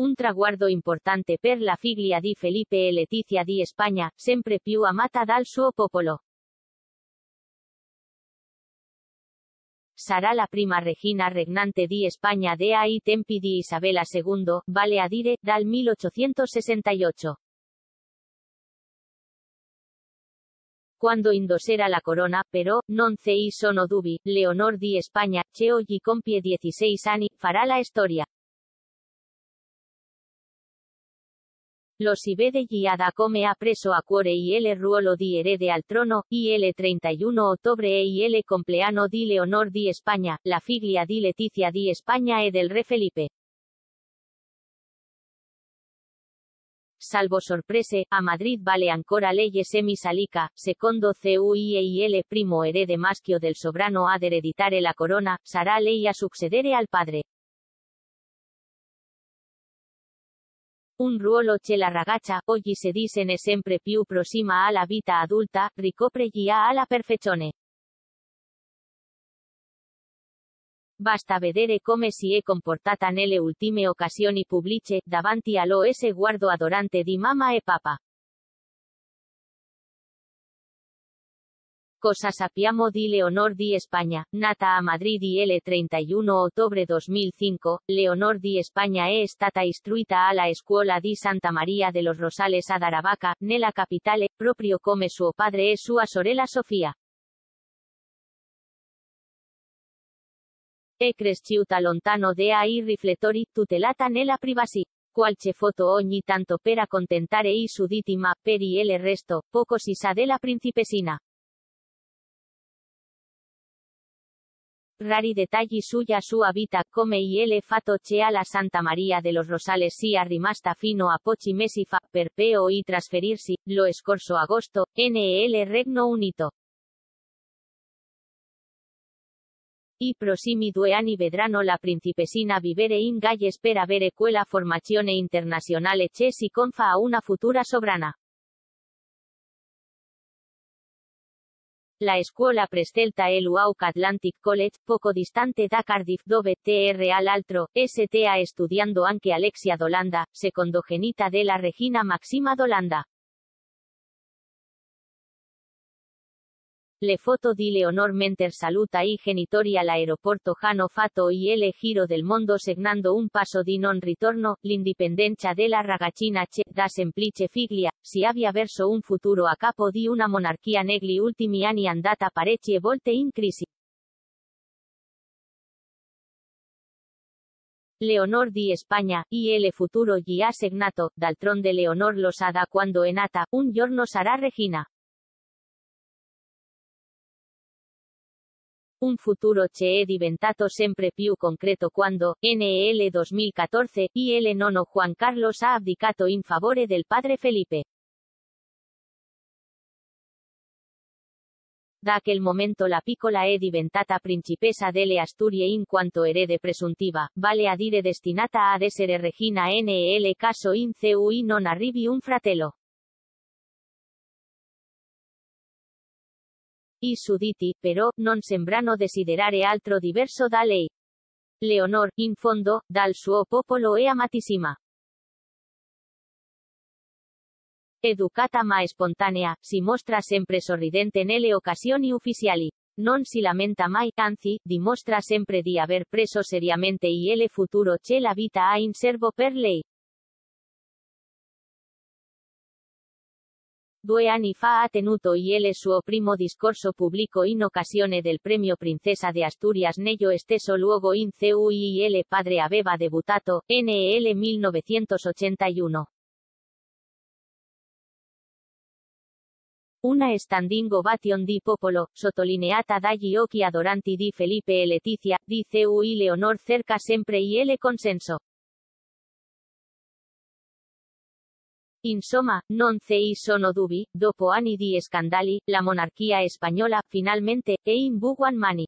Un traguardo importante per la figlia di Felipe e Letizia di Spagna, sempre più amata dal suo popolo. Sarà la prima regina regnante di Spagna de ai tempi di Isabella II, vale a dire, dal 1868. Quando indosserà la corona, però, non ci sono dubbi, Leonor di Spagna, che oggi compie 16 anni, farà la storia. Lo si vede guiada come ha preso a cuore il ruolo di erede al trono, il 31 ottobre e il compleanno di Leonor di Spagna, la figlia di Letizia di Spagna e del re Felipe. Salvo sorprese, a Madrid vale ancora legge semisalica, secondo CUI e il primo erede maschio del sovrano ad hereditare la corona, sarà lei a succedere al padre. Un ruolo che la ragazza, oggi se dice ne sempre più prossima alla vita adulta, ricopre già alla perfezione. Basta vedere come si è comportata nelle ultime occasioni pubbliche, davanti allo guardo adorante di mamma e papa. Cosa sappiamo di Leonor di Spagna, nata a Madrid il 31 ottobre 2005, Leonor di Spagna è stata istruita alla scuola di Santa Maria de los Rosales ad Aravaca, nella capitale, proprio come suo padre e sua sorella Sofia. È cresciuta lontano de ai riflettori, tutelata nella privacy. Qualche foto ogni tanto per accontentare i sudditi ma, per il resto, poco si sa della principesina. Rari dettagli sulla sua vita, come il fatto che alla Santa Maria de los Rosales sia rimasta fino a pochi mesi fa, per poi trasferirsi, lo scorso agosto, nel Regno Unito. I prossimi due anni vedranno la principesina vivere in Galles per avere quella formazione internazionale che si confa a una futura sovrana. La scuola prestelta è l'UAUC Atlantic College, poco distante da Cardiff dove TR all'altro, sta studiando anche Alexia Dolanda, secondogenita della regina Maxima Dolanda. Le foto di Leonor Menter saluta i genitori all'aeroporto hanno fatto il giro del mondo segnando un passo di non ritorno, l'indipendenza della ragazzina che, da semplice figlia, si avvia verso un futuro a capo di una monarchia negli ultimi anni andata parecchie volte in crisi. Leonor di Spagna, il futuro gli ha segnato, d'altronde Leonor lo sa da quando è nata, un giorno sarà regina. Un futuro che è diventato sempre più concreto quando, nel 2014, il nono Juan Carlos ha abdicato in favore del padre Felipe. Da quel momento la piccola è diventata principessa delle Asturie in quanto erede presuntiva, vale a dire destinata ad essere regina nel caso in cui non arrivi un fratello. I sudditi, però, non sembrano desiderare altro diverso da lei. Leonor, in fondo, dal suo popolo è amatissima. Educata ma spontanea, si mostra sempre sorridente nelle occasioni ufficiali. Non si lamenta mai, anzi, dimostra sempre di aver preso seriamente il futuro che la vita ha in serbo per lei. Due anni fa ha tenuto il suo primo discorso pubblico in occasione del premio Princesa de Asturias nello stesso luogo in cui il padre aveva debuttato, nel 1981. Una standing ovation di popolo, sottolineata dagli occhi adoranti di Felipe e Letizia, di cui Leonor cerca sempre il consenso. Insomma, non ci sono dubbi, dopo anni di scandali, la monarchia spagnola, finalmente, è in buon mani.